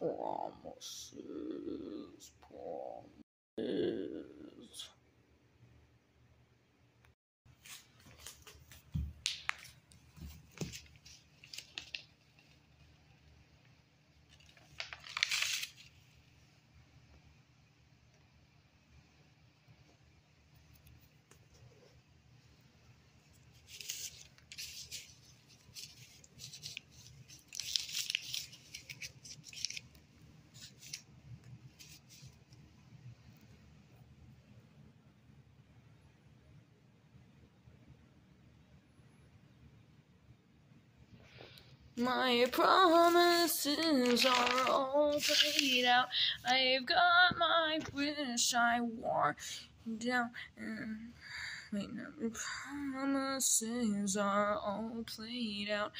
promises, promises. My promises are all played out. I've got my wish I wore down. Wait, no, my promises are all played out.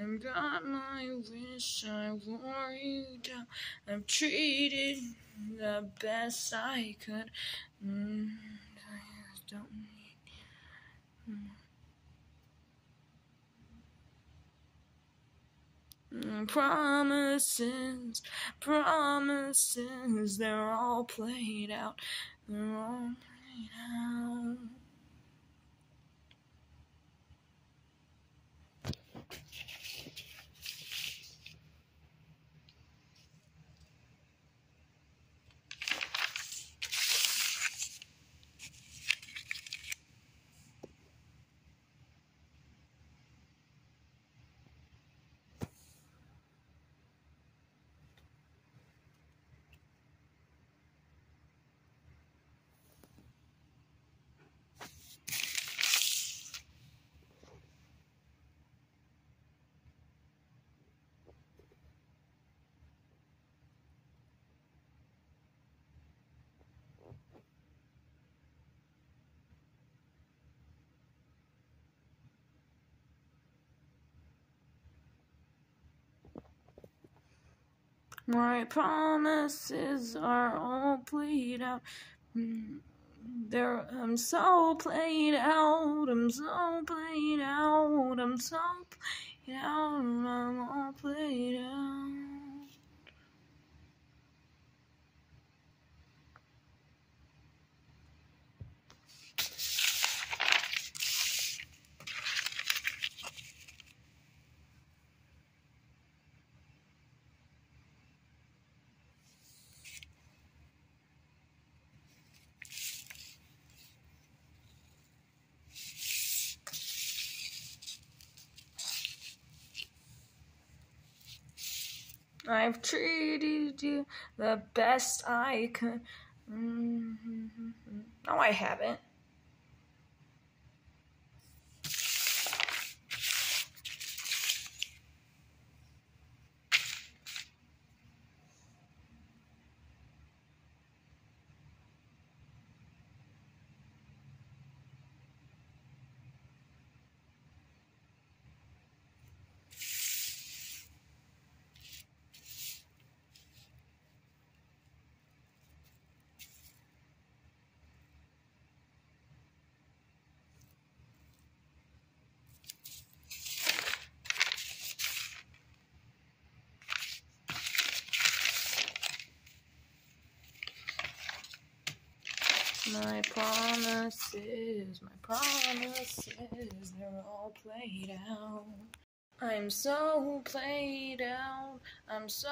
I've got my wish I wore you down. I've treated the best I could. Mm, I don't need. Mm. Mm, Promises, promises, they're all played out. They're all played out. My promises are all played out. They're, I'm so played out. I'm so played out. I'm so played out. I'm all played out. I've treated you the best I could. Mm-hmm. No, I haven't. My promises, my promises, they're all played out. I'm so played out. I'm so